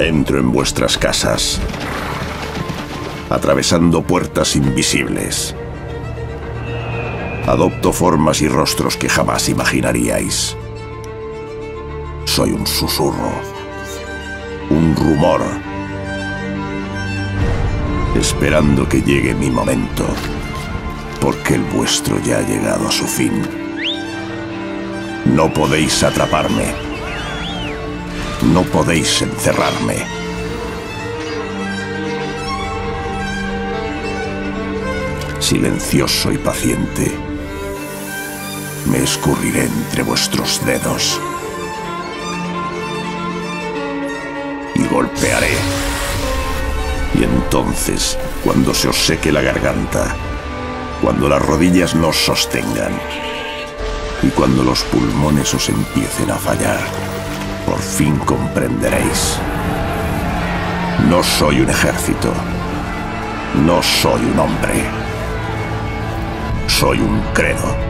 Entro en vuestras casas, atravesando puertas invisibles. Adopto formas y rostros que jamás imaginaríais. Soy un susurro, un rumor, esperando que llegue mi momento, porque el vuestro ya ha llegado a su fin. No podéis atraparme. No podéis encerrarme. Silencioso y paciente, me escurriré entre vuestros dedos. Y golpearé. Y entonces, cuando se os seque la garganta, cuando las rodillas no os sostengan, y cuando los pulmones os empiecen a fallar, por fin comprenderéis. No soy un ejército. No soy un hombre. Soy un credo.